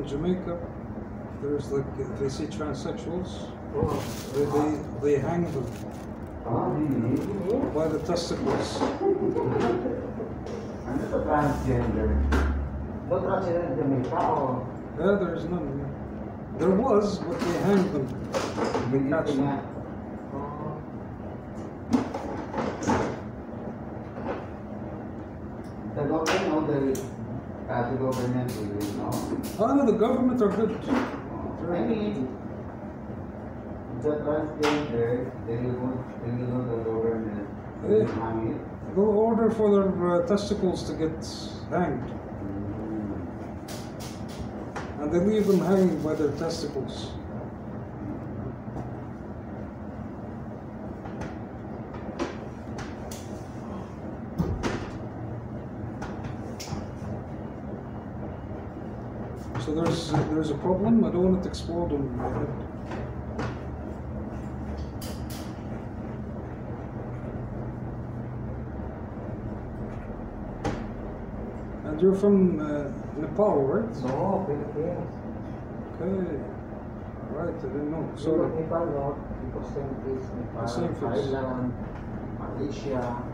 in Jamaica, there's like they see transsexuals, Oh. they they, they hang them by the testicles. Ano sa transgender? No transgender in Jamaica o Yeah, there's none. yeah. There was, but they hanged them. They catch them. The government, no, the, uh, the government will, no? Oh no, the government are good. I mean, the transgender, they will, they will know the government. They will Yeah. hang it. They'll order for their uh, testicles to get hanged, Mm. and they leave them hanging by their testicles. So there's there's a problem. I don't want it to explode on my head. And you're from uh, Nepal, right? no, Philippines. Okay. Right, I didn't know. So, Nepal, no? Because same place, Nepal, Thailand, Malaysia.